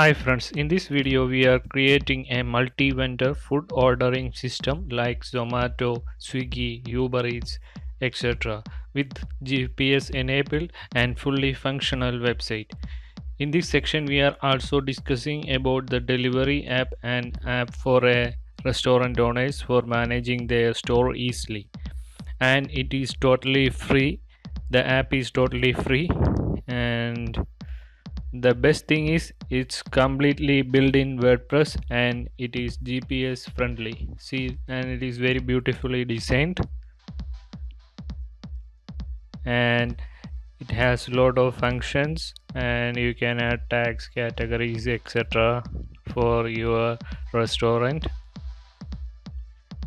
Hi friends, in this video we are creating a multi-vendor food ordering system like Zomato, Swiggy, Uber Eats, etc. with GPS enabled and fully functional website. In this section we are also discussing about the delivery app and app for a restaurant owners for managing their store easily and it is totally free the app is totally free and the best thing is it's completely built in wordpress and it is gps friendly. See and it is very beautifully designed. And it has a lot of functions and you can add tags categories etc for your restaurant.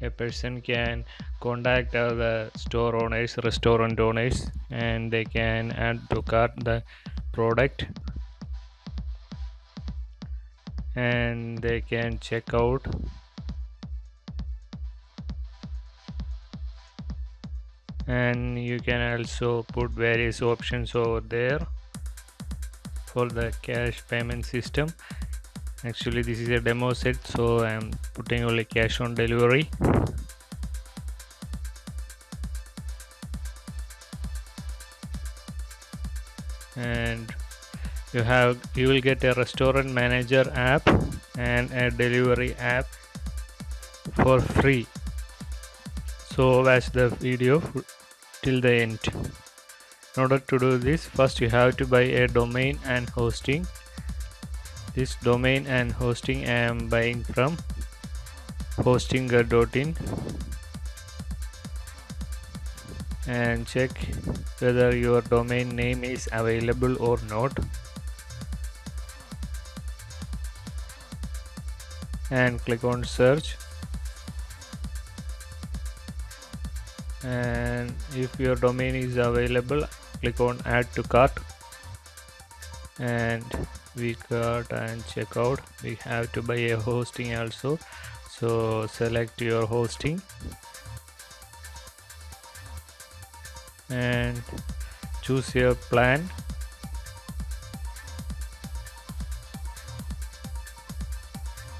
A person can contact other store owners restaurant owners and they can add to cart the product and they can check out. And you can also put various options over there for the cash payment system. Actually this is a demo set so i'm putting only cash on delivery you have you will get a restaurant manager app and a delivery app for free. So watch the video till the end. In order to do this first you have to buy a domain and hosting. This domain and hosting I am buying from hostinger.in and check whether your domain name is available or not and click on search. And if your domain is available click on add to cart. And we cart and check out. We have to buy a hosting also. So select your hosting. And choose your plan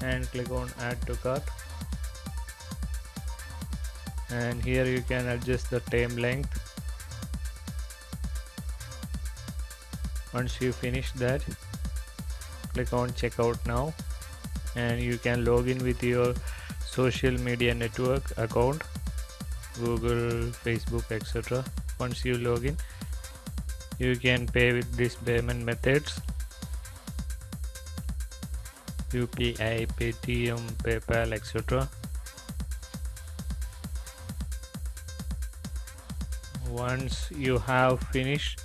and click on add to cart. And here you can adjust the time length. Once you finish that click on checkout now. And you can log in with your social media network account google facebook etc once you log in you can pay with these payment methods. UPI, Paytm, PayPal, etc. Once you have finished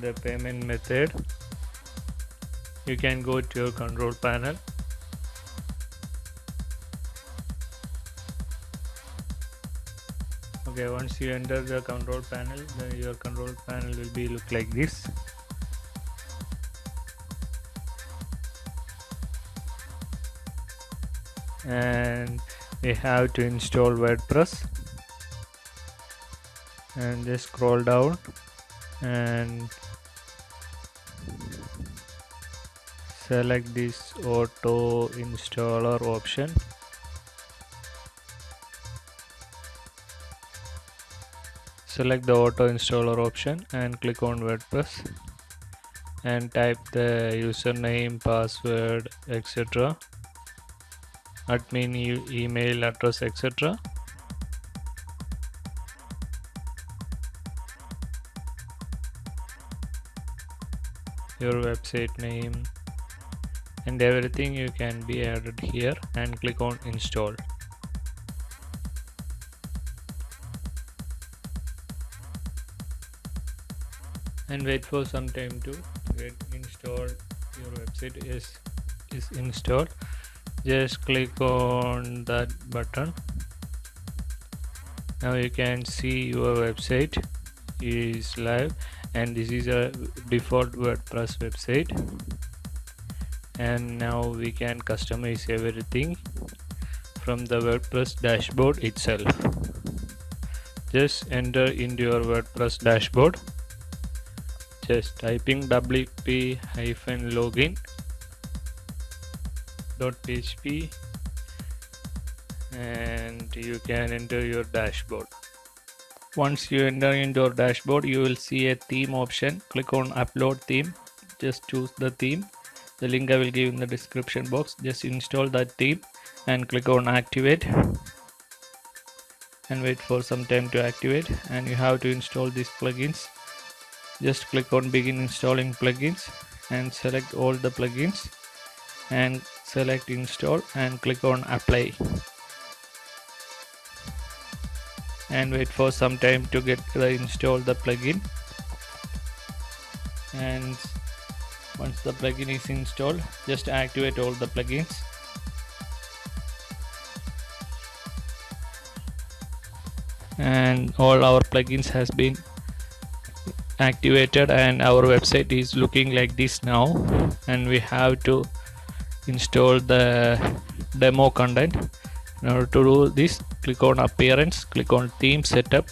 the payment method, you can go to your control panel. Okay, once you enter the control panel, then your control panel will be look like this. And we have to install WordPress. And just scroll down and select this auto installer option. Select the auto installer option and click on WordPress and type the username password etc admin e email address etc your website name and everything you can be added here and click on install. And wait for some time to get installed. Your website is is installed just click on that button. Now you can see your website is live and this is a default WordPress website. And now we can customize everything from the WordPress dashboard itself. Just enter into your WordPress dashboard. Just typing wp hyphen login index.php and you can enter your dashboard. Once you enter into your dashboard you will see a theme option. Click on upload theme. Just choose the theme. The link I will give in the description box. Just install that theme and click on activate and wait for some time to activate. And you have to install these plugins. Just click on begin installing plugins and select all the plugins. And select install and click on apply. And wait for some time to get the install the plugin. And once the plugin is installed just activate all the plugins. And all our plugins has been activated and our website is looking like this now. And we have to install the demo content. In order to do this click on appearance click on theme setup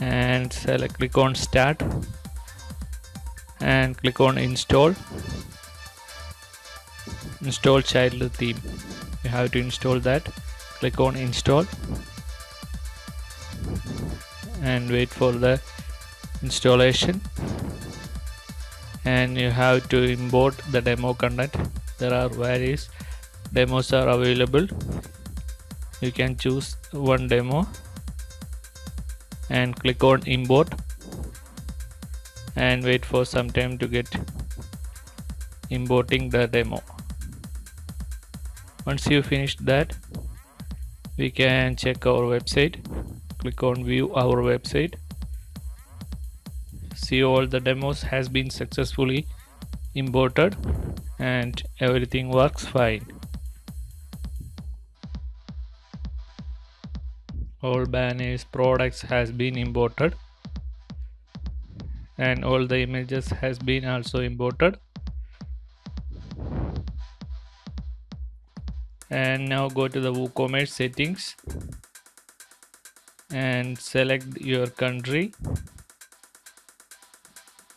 and select click on start and click on install. Install child theme. You have to install that. Click on install and wait for the installation and you have to import the demo content. There are various demos are available. You can choose one demo and click on import and wait for some time to get importing the demo. Once you finish that we can check our website. Click on view our website see all the demos has been successfully imported and everything works fine. All banners products has been imported and all the images has been also imported. And now go to the WooCommerce settings and select your country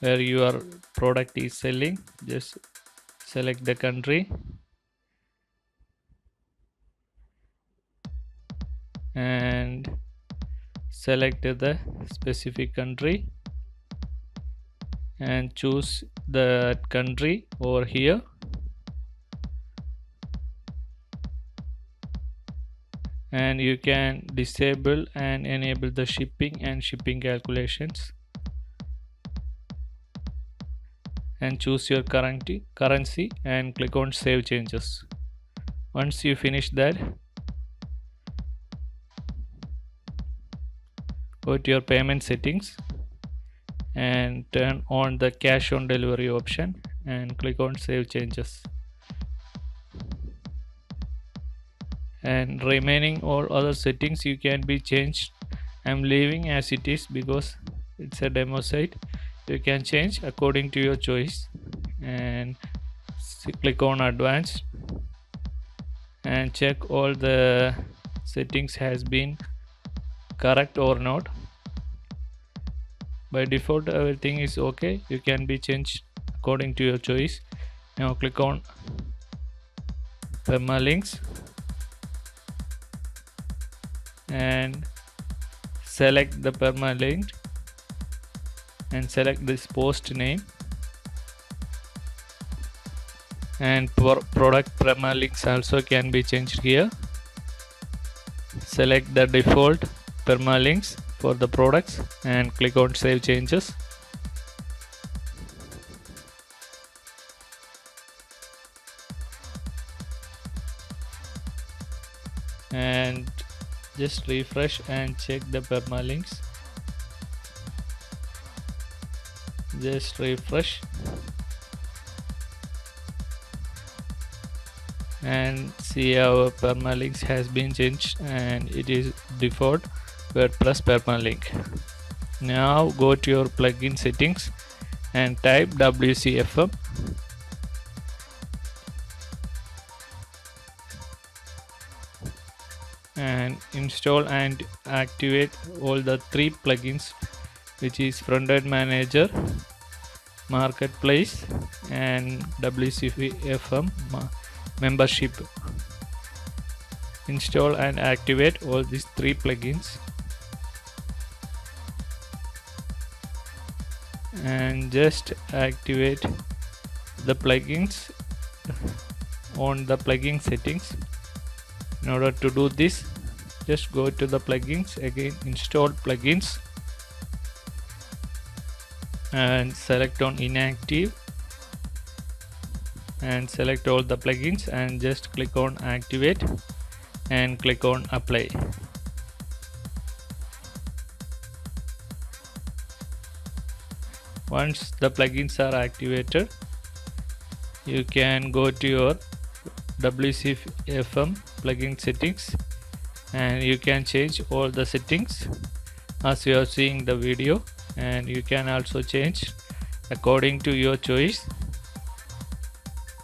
where your product is selling. Just select the country. And select the specific country. And choose the country over here. And you can disable and enable the shipping and shipping calculations and choose your currency currency and click on save changes. Once you finish that go to your payment settings and turn on the cash on delivery option and click on save changes. And remaining all other settings you can be changed. I'm leaving as it is because it's a demo site you can change according to your choice. And click on advanced and check all the settings has been correct or not. By default everything is okay. You can be changed according to your choice. Now click on permalinks and select the permalink and select this post name. And product permalinks also can be changed here. Select the default permalinks for the products and click on save changes. And just refresh and check the permalinks just refresh and see our permalinks has been changed and it is default wordpress permalink. Now go to your plugin settings and type wcfm and install and activate all the three plugins which is front end manager marketplace and WCFM membership. Install and activate all these three plugins. And just activate the plugins on the plugin settings. In order to do this just go to the plugins again install plugins and select on inactive and select all the plugins and just click on activate and click on apply. Once the plugins are activated you can go to your WCFM plugin settings and you can change all the settings as you are seeing the video and you can also change according to your choice.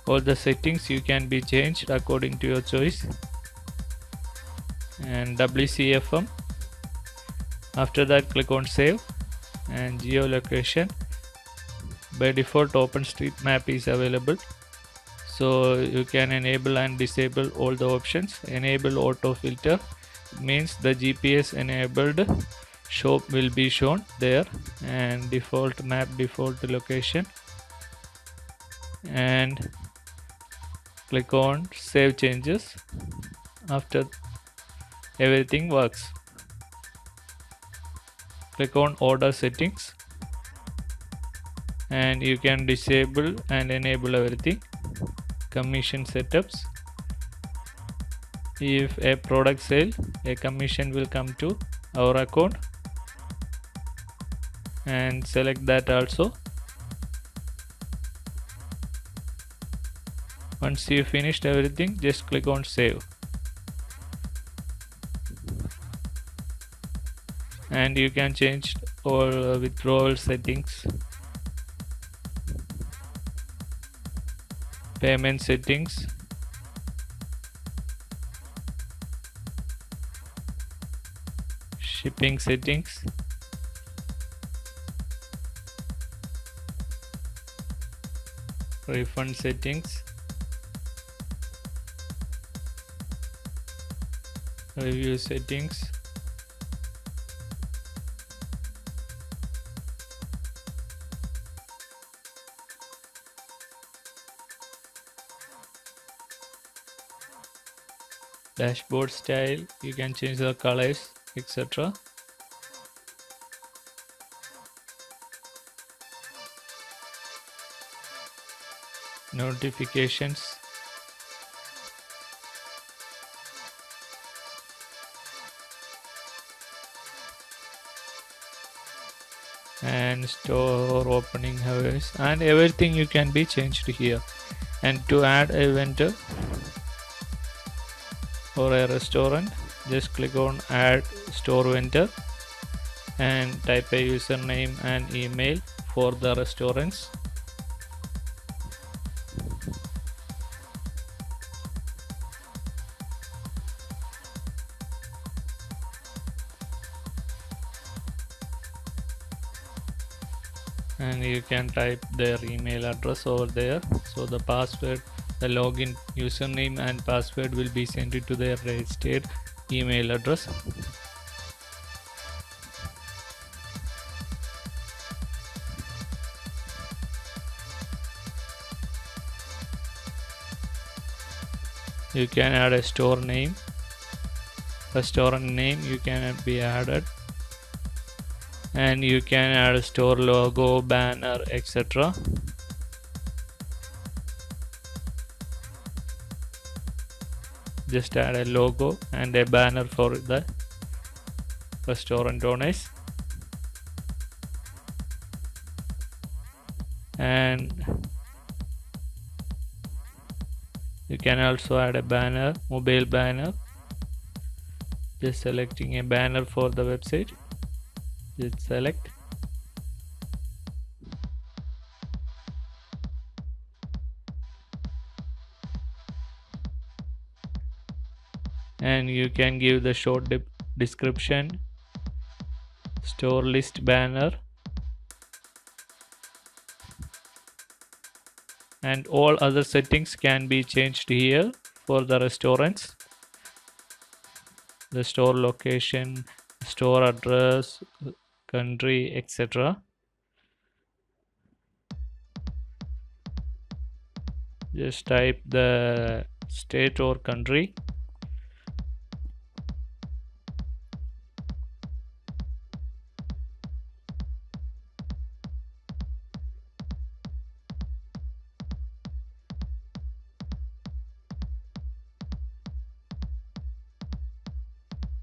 All the settings you can be changed according to your choice. And WCFM after that click on save and geolocation. By default OpenStreetMap is available. So you can enable and disable all the options. Enable auto filter means the GPS enabled shop will be shown there and default map default location. And click on save changes after everything works. Click on order settings and you can disable and enable everything. Commission setups. If a product sale a commission will come to our account and select that also. Once you finished everything just click on save. And you can change all withdrawal settings. Payment settings. Shipping settings refund settings. Review settings. Dashboard style you can change the colors etc notifications. And store opening hours. And everything you can be changed here. And to add a vendor or a restaurant just click on add store vendor and type a username and email for the restaurants can type their email address over there. So the password the login username and password will be sent to their registered email address. You can add a store name. Restaurant name you can be added and you can add a store logo banner etc just add a logo and a banner for the restaurant owners and you can also add a banner mobile banner. Just selecting a banner for the website just select. And you can give the short de description store list banner and all other settings can be changed here for the restaurants. The store location store address country etc just type the state or country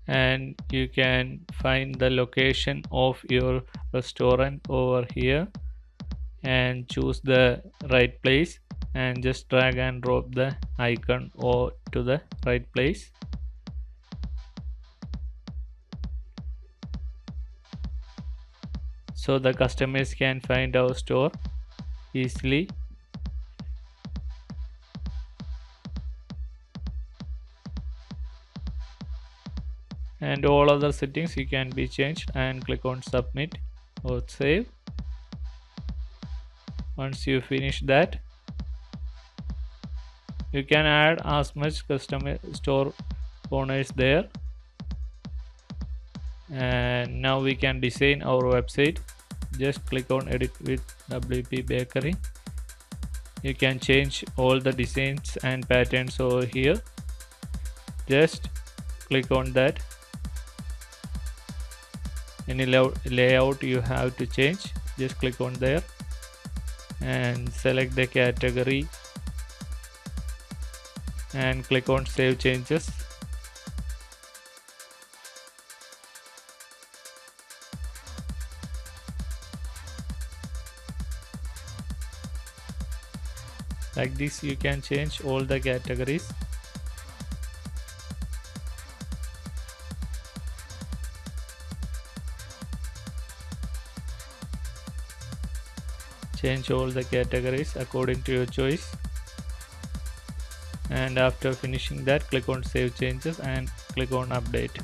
and you can find the location of your restaurant over here and choose the right place and just drag and drop the icon or to the right place. So the customers can find our store easily and all other settings you can be changed and click on submit or save. Once you finish that you can add as much custom store owners there. And now we can design our website. Just click on edit with WP bakery. You can change all the designs and patterns over here. Just click on that any layout you have to change just click on there and select the category and click on save changes. Like this you can change all the categories change all the categories according to your choice. And after finishing that click on save changes and click on update.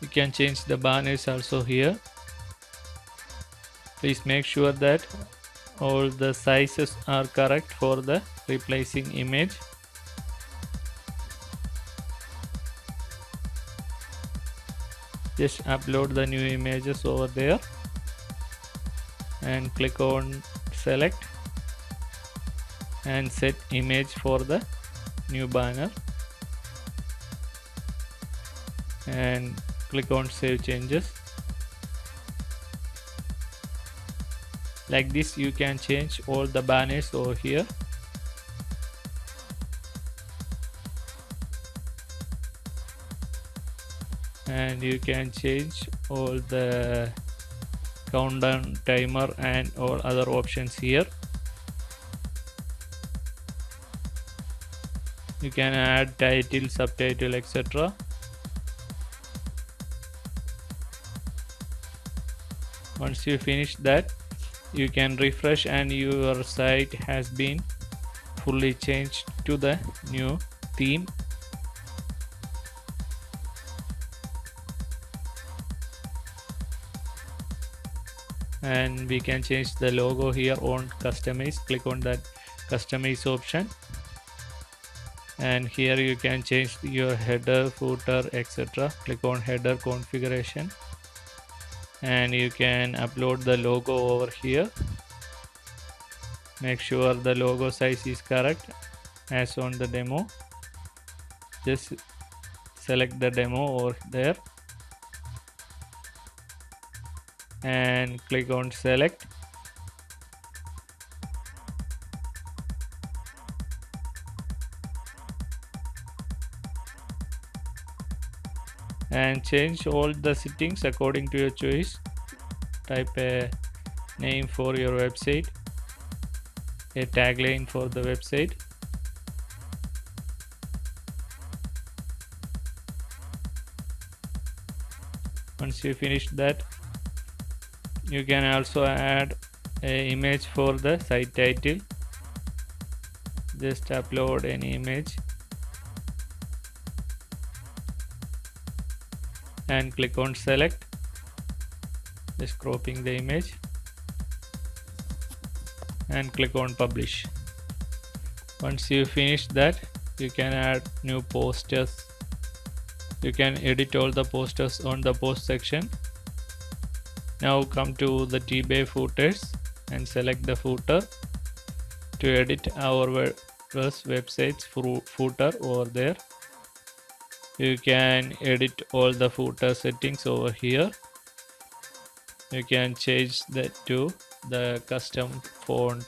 You can change the banners also here. Please make sure that all the sizes are correct for the replacing image just upload the new images over there and click on select and set image for the new banner and click on save changes. Like this you can change all the banners over here and you can change all the countdown timer and all other options here. You can add title subtitle etc once you finish that you can refresh and your site has been fully changed to the new theme and we can change the logo here on customize. Click on that customize option. And here you can change your header footer etc click on header configuration. And you can upload the logo over here. Make sure the logo size is correct as on the demo. Just select the demo over there and click on select. And change all the settings according to your choice. Type a name for your website a tagline for the website. Once you finish that you can also add a image for the site title. Just upload any image. And click on select. Just cropping the image. And click on publish. Once you finish that you can add new posters. You can edit all the posters on the post section now come to the tbay footers and select the footer to edit our WordPress websites footer over there. You can edit all the footer settings over here. You can change that to the custom font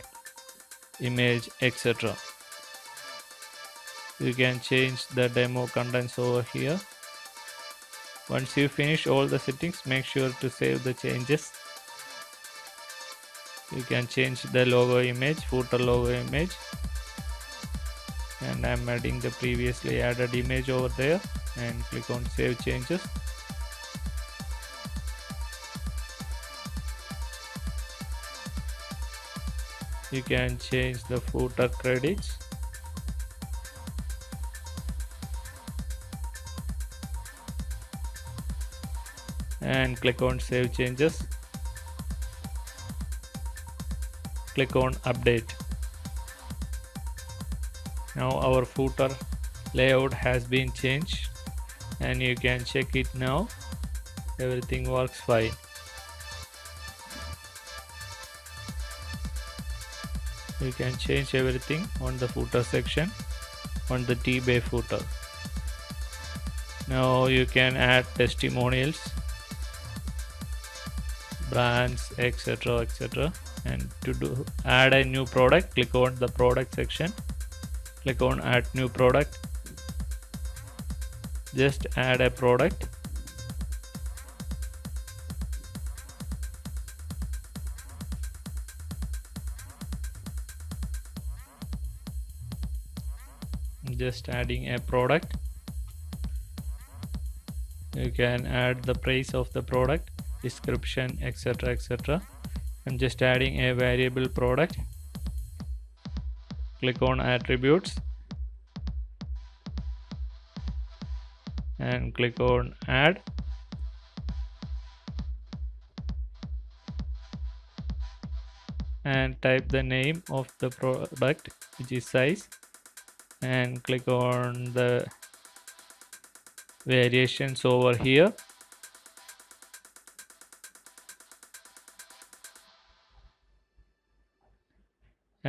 image etc you can change the demo contents over here once you finish all the settings make sure to save the changes. You can change the logo image footer logo image. And I'm adding the previously added image over there and click on save changes. You can change the footer credits and click on save changes. Click on update. Now our footer layout has been changed and you can check it now. Everything works fine. You can change everything on the footer section on the tbay footer. Now you can add testimonials brands etc etc and to do add a new product click on the product section. Click on add new product. Just add a product. Just adding a product. You can add the price of the product description etc etc I'm just adding a variable product. Click on attributes. And click on add. And type the name of the product which is size. And click on the variations over here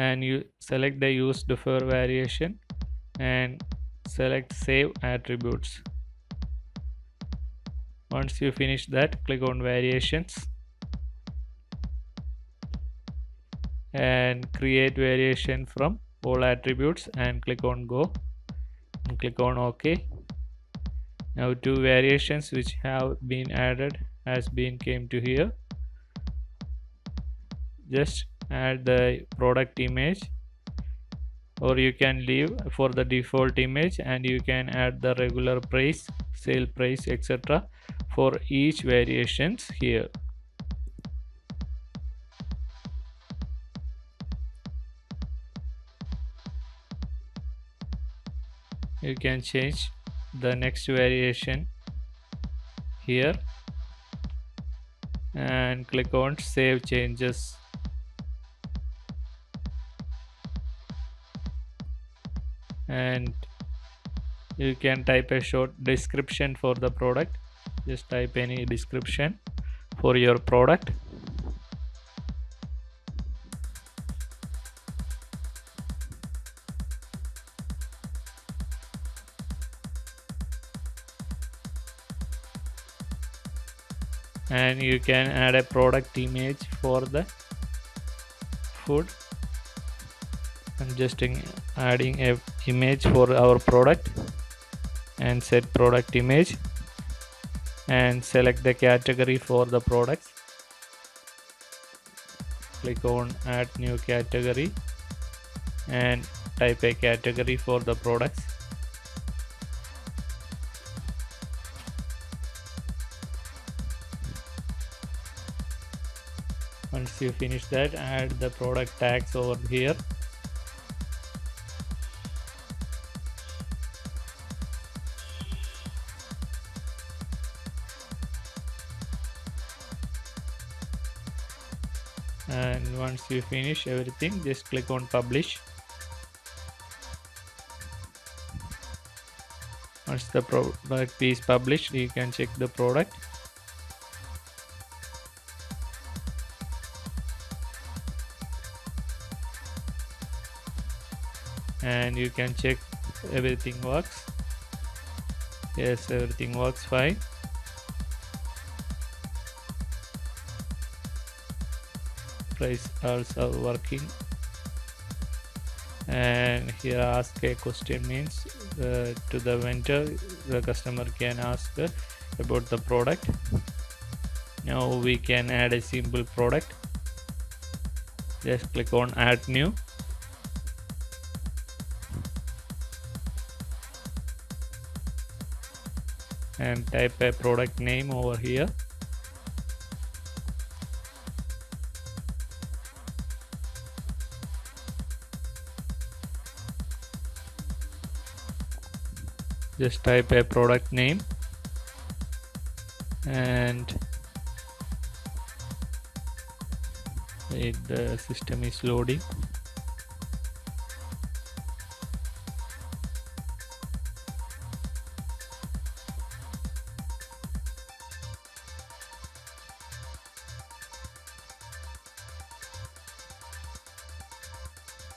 and you select the use defer variation and select save attributes. Once you finish that click on variations and create variation from all attributes and click on go and click on ok. Now two variations which have been added has been came to here. Just add the product image or you can leave for the default image and you can add the regular price sale price etc for each variations here. You can change the next variation here and click on save changes and you can type a short description for the product. Just type any description for your product. And you can add a product image for the food I'm just adding a image for our product and set product image and select the category for the products click on add new category and type a category for the products. Once you finish that add the product tags over here once you finish everything just click on publish. Once the product is published you can check the product. And you can check everything works. Yes everything works fine price also working. And here ask a question means uh, to the vendor the customer can ask about the product. Now we can add a simple product. Just click on add new. And type a product name over here just type a product name and wait the system is loading.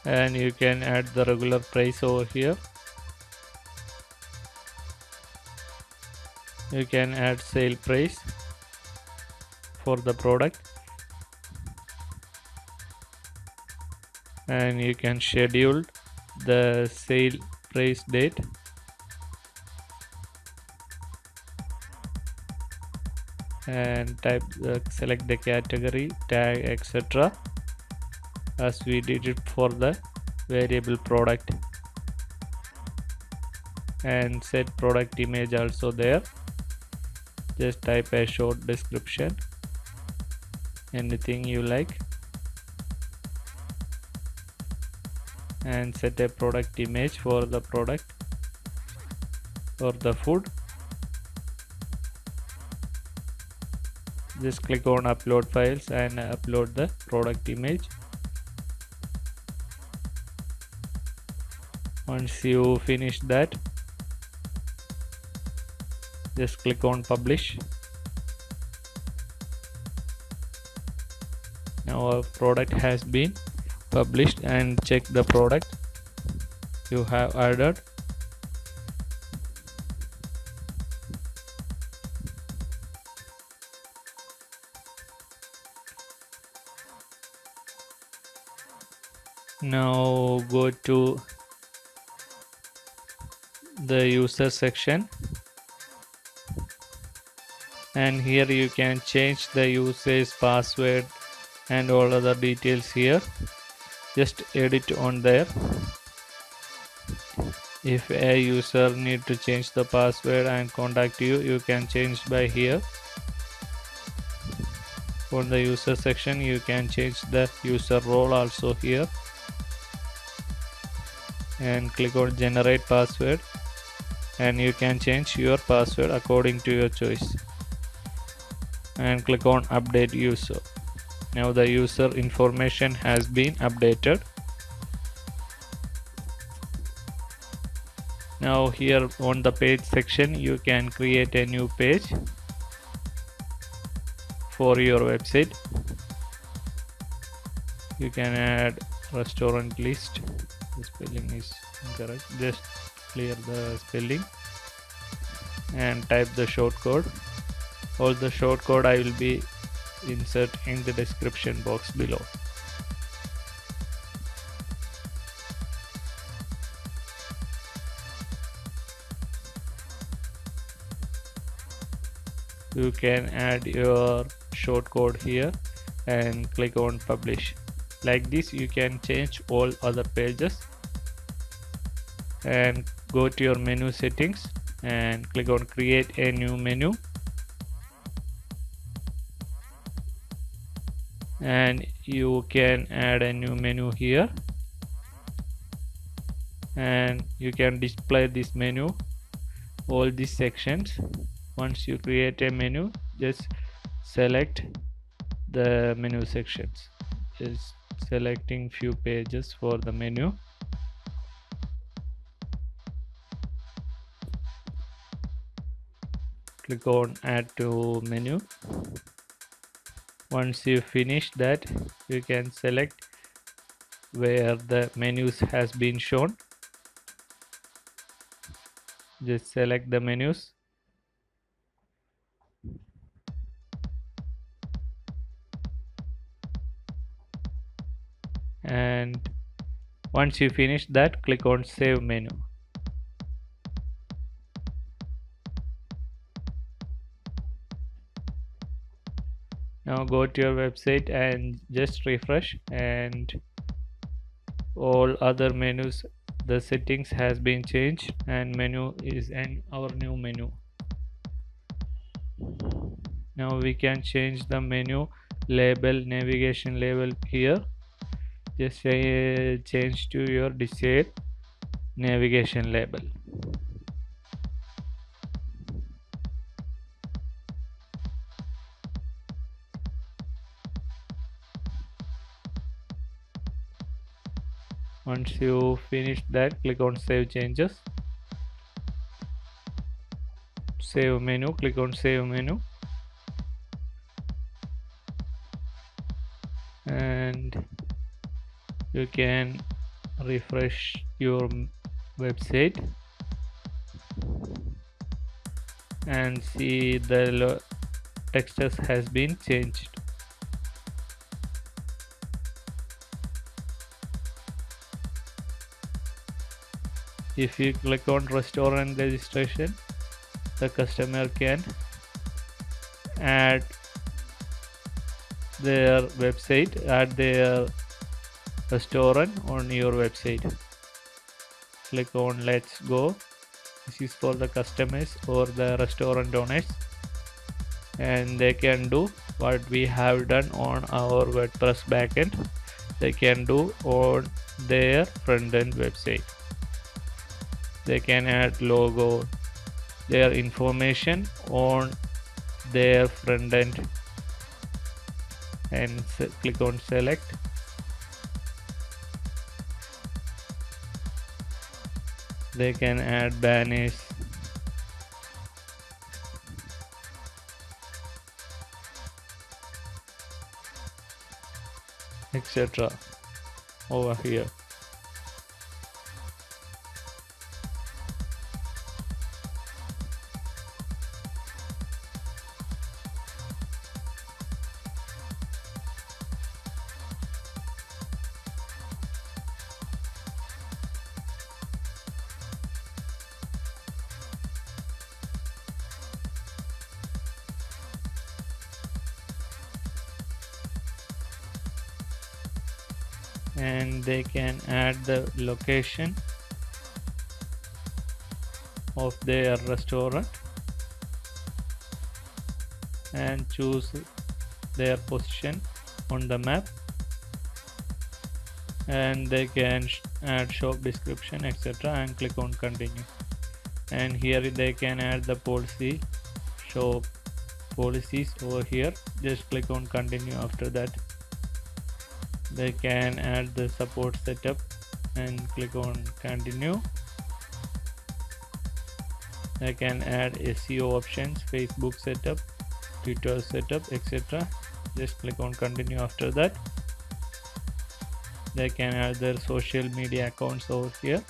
And you can add the regular price over here you can add sale price for the product. And you can schedule the sale price date. And type uh, select the category tag etc as we did it for the variable product. And set product image also there just type a short description. Anything you like. And set a product image for the product or the food. Just click on upload files and upload the product image. Once you finish that just click on publish. Now our product has been published and check the product. You have added. Now go to the user section and here you can change the usage password and all other details here. Just edit on there. If a user need to change the password and contact you you can change by here. For the user section you can change the user role also here. And click on generate password. And you can change your password according to your choice and click on update user. Now the user information has been updated. Now here on the page section you can create a new page for your website. You can add restaurant list. The spelling is incorrect. Just clear the spelling and type the short all the short code I will be insert in the description box below. You can add your short code here and click on publish. Like this you can change all other pages and go to your menu settings and click on create a new menu and you can add a new menu here. And you can display this menu all these sections. Once you create a menu just select the menu sections. Is selecting few pages for the menu. Click on add to menu once you finish that you can select where the menus has been shown. Just select the menus. And once you finish that click on save menu now go to your website and just refresh and all other menus. The settings has been changed and menu is in our new menu. Now we can change the menu label navigation label here. Just say change to your desired navigation label once you finish that click on save changes. Save menu click on save menu. And you can refresh your website and see the textures has been changed if you click on restaurant registration the customer can add their website add their restaurant on your website. Click on let's go. This is for the customers or the restaurant owners. And they can do what we have done on our wordpress backend. They can do on their front end website they can add logo their information on their front end and click on select. They can add banners. Etc over here and they can add the location of their restaurant and choose their position on the map. And they can add shop description etc and click on continue. And here they can add the policy shop policies over here. Just click on continue after that they can add the support setup and click on continue. They can add SEO options Facebook setup Twitter setup etc. Just click on continue after that. They can add their social media accounts over here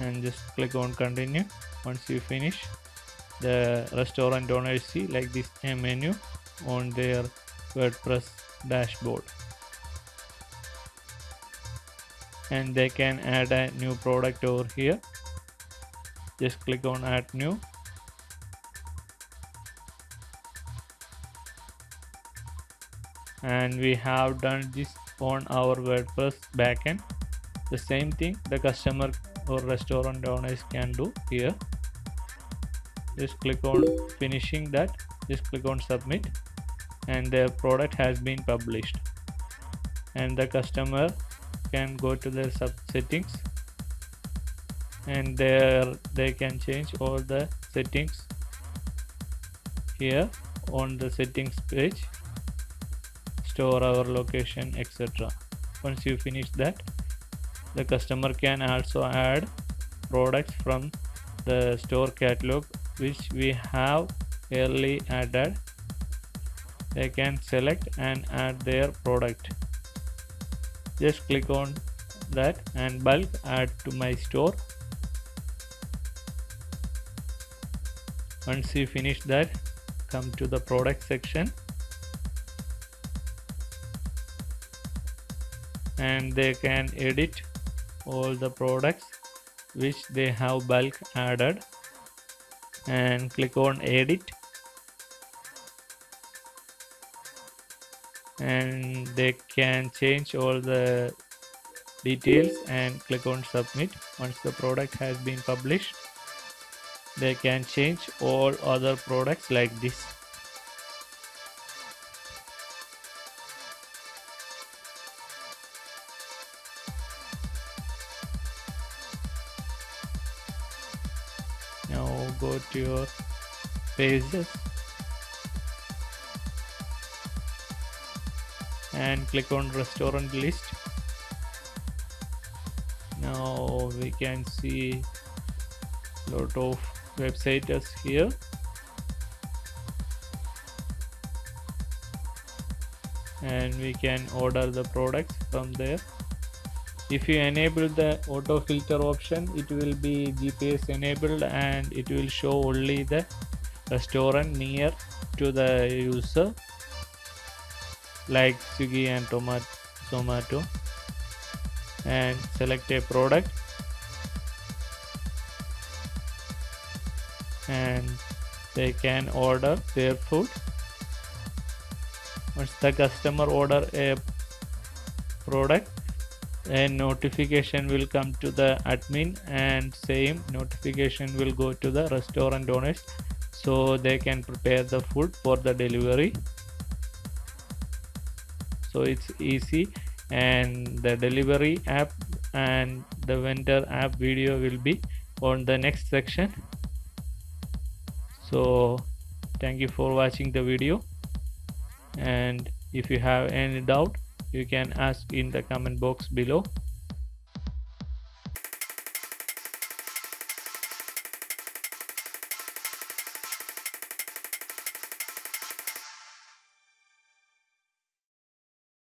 and just click on continue. Once you finish the restaurant owners see like this a menu on their WordPress dashboard and they can add a new product over here. Just click on add new. And we have done this on our WordPress backend. The same thing the customer or restaurant owners can do here. Just click on finishing that. Just click on submit. And their product has been published. And the customer can go to their sub settings and there they can change all the settings here on the settings page store our location etc. Once you finish that the customer can also add products from the store catalog which we have early added. They can select and add their product just click on that and bulk add to my store. Once you finish that come to the product section. And they can edit all the products which they have bulk added. And click on edit and they can change all the details and click on submit. Once the product has been published they can change all other products like this. Now go to your pages and click on restaurant list. Now we can see lot of websites here. And we can order the products from there. If you enable the auto filter option it will be GPS enabled and it will show only the restaurant near to the user like Swiggy and Zomato and select a product. And they can order their food. Once the customer order a product a notification will come to the admin and same notification will go to the restaurant owners so they can prepare the food for the delivery so it's easy. And the delivery app and the vendor app video will be on the next section. So thank you for watching the video. And if you have any doubt you can ask in the comment box below